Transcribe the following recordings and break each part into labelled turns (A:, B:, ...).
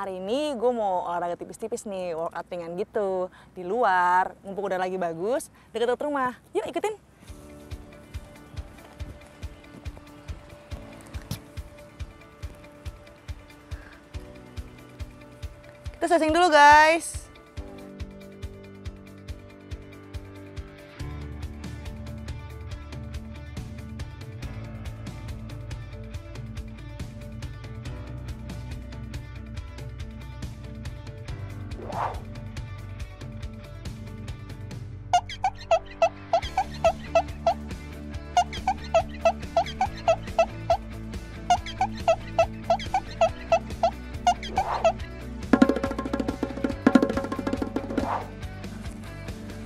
A: hari ini gue mau olahraga tipis-tipis nih, workout ringan gitu. Di luar, mumpung udah lagi bagus, deket-deket rumah. Yuk ikutin. Kita stretching dulu guys.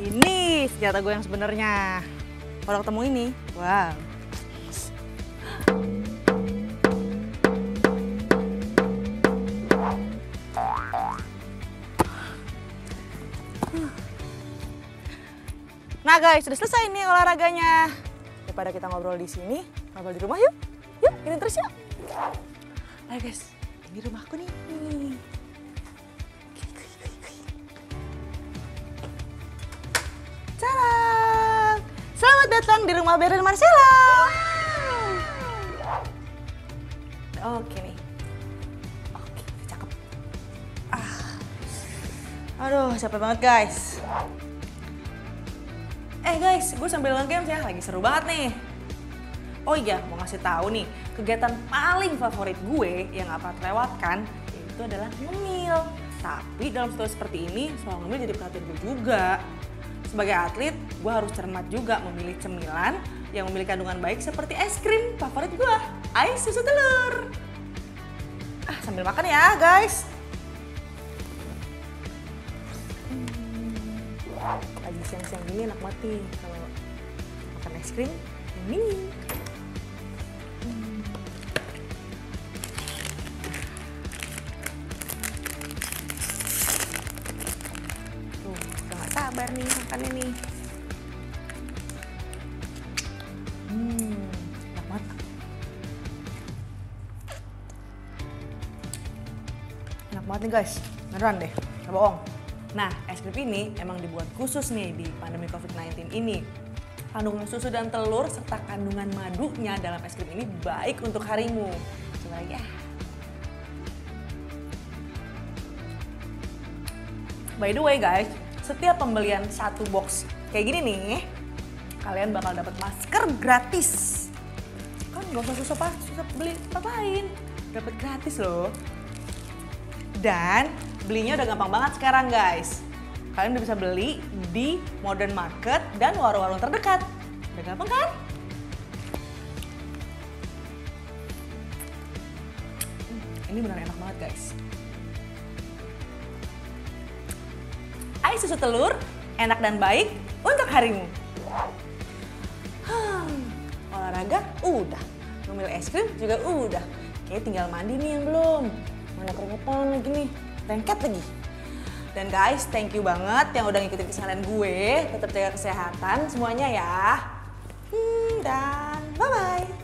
A: Ini senjata gue yang sebenarnya. Kalau ketemu ini, wow. Nah guys, sudah selesai nih olahraganya. Daripada kita ngobrol di sini, ngobrol di rumah yuk. Yuk, ini terus yuk. Ayo guys, ini rumahku nih. Salam. Selamat datang di rumah Beren Marcella. Oke nih. Oke, cakep. Ah. Aduh, capek banget guys. Eh guys, gue sambil nge-games ya, lagi seru banget nih. Oh iya, mau ngasih tahu nih, kegiatan paling favorit gue yang gak pernah terlewatkan itu adalah ngemil. Tapi dalam situasi seperti ini, soal ngemil jadi perhatian gue juga. Sebagai atlet, gue harus cermat juga memilih cemilan yang memiliki kandungan baik seperti es krim favorit gue, ais susu telur. Ah, sambil makan ya guys. Lagi siang-siang gini enak banget nih kalau makan es krim ini. Udah gak sabar nih makannya nih. Hmm, enak banget. Enak banget nih guys, beneran deh, gak bohong. Nah, es krim ini emang dibuat khusus nih di pandemi COVID-19 ini. Kandungan susu dan telur serta kandungan madunya dalam es krim ini baik untuk harimu. Coba ya. By the way guys, setiap pembelian satu box kayak gini nih, kalian bakal dapat masker gratis. Kan gak usah susah, susah beli tempat lain, dapat gratis loh. Dan belinya udah gampang banget sekarang guys. Kalian udah bisa beli di modern market dan warung-warung terdekat. Udah gampang kan? Hmm, Ini benar enak banget guys. Ais susu telur, enak dan baik untuk harimu. Hmm, olahraga udah, ngemil es krim juga udah. Kayaknya tinggal mandi nih yang belum. Mana keringetan lagi nih, lengket lagi. Dan guys, thank you banget yang udah ngikutin keseharian gue. Tetap jaga kesehatan semuanya ya. Hmm, dan bye-bye.